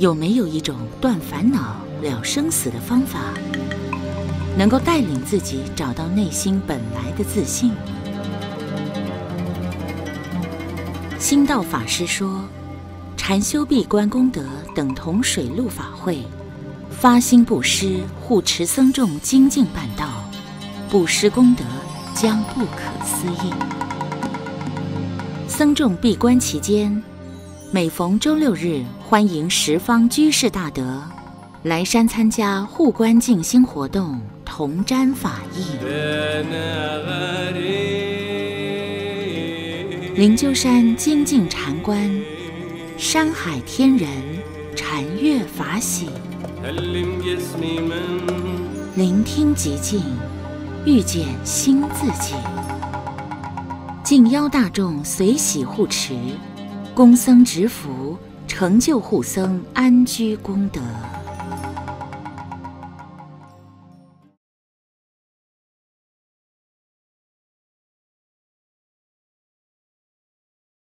有没有一种断烦恼、了生死的方法，能够带领自己找到内心本来的自信？心道法师说，禅修闭关功德等同水陆法会，发心布施护持僧众精进办道，布施功德将不可思议。僧众闭关期间。每逢周六日，欢迎十方居士大德来山参加护观静心活动，同沾法益。灵鹫山精进禅观，山海天人禅悦法喜，聆听极静，遇见新自己，敬邀大众随喜护持。公僧执福，成就护僧安居功德。